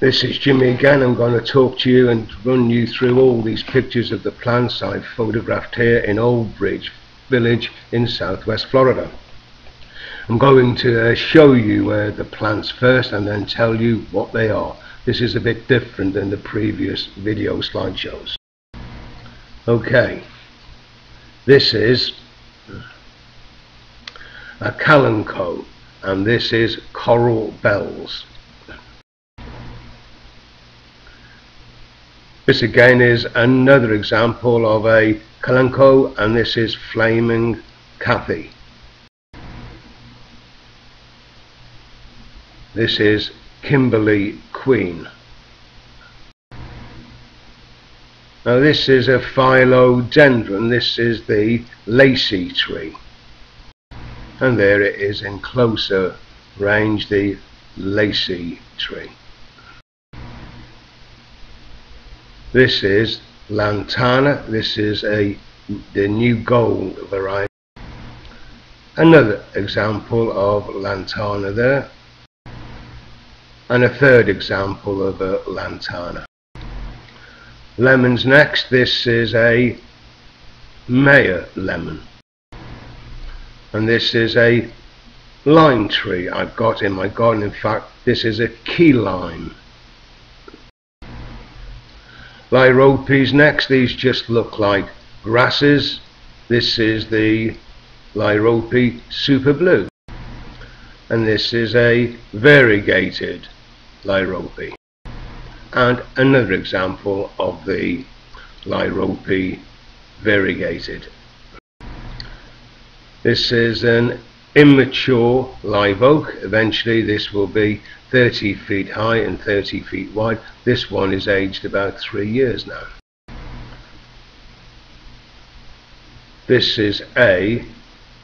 This is Jimmy again. I'm going to talk to you and run you through all these pictures of the plants I've photographed here in Old Bridge Village in southwest Florida. I'm going to uh, show you uh, the plants first and then tell you what they are. This is a bit different than the previous video slideshows. Okay, this is a kalanchoe and this is coral bells. This again is another example of a kalanchoe and this is flaming Kathy. This is Kimberly Queen. Now this is a philodendron, this is the lacy tree. And there it is in closer range, the lacy tree. This is Lantana. This is a the new gold variety. Another example of Lantana there. And a third example of a Lantana. Lemons next. This is a Meyer lemon. And this is a lime tree I've got in my garden. In fact, this is a key lime. Lairopes next, these just look like grasses. This is the Liriope Super Blue. And this is a variegated Liriope. And another example of the Liriope variegated. This is an immature live oak. Eventually this will be 30 feet high and 30 feet wide. This one is aged about three years now. This is a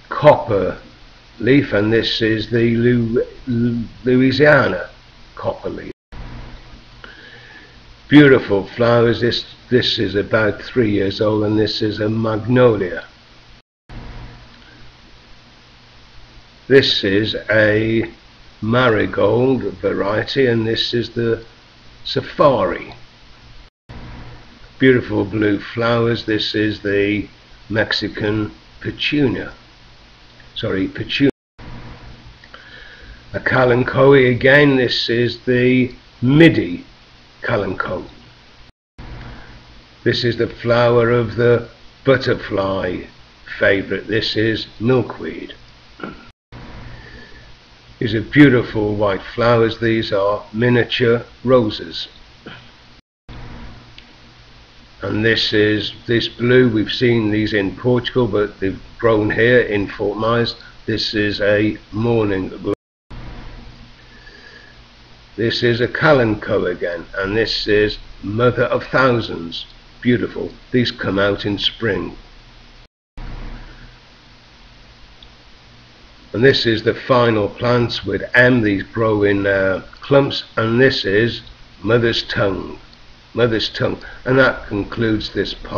copper leaf and this is the Louisiana copper leaf. Beautiful flowers. This, this is about three years old and this is a magnolia. This is a marigold variety and this is the safari. Beautiful blue flowers. This is the Mexican petunia. Sorry petunia. A kalanchoe again this is the midi kalanchoe this is the flower of the butterfly favorite. This is milkweed these are beautiful white flowers. These are miniature roses. And this is this blue. We've seen these in Portugal, but they've grown here in Fort Myers. This is a morning blue. This is a kalanchoe again, and this is Mother of Thousands. Beautiful. These come out in spring. And this is the final plants with M these grow in uh, clumps and this is mother's tongue mother's tongue. And that concludes this part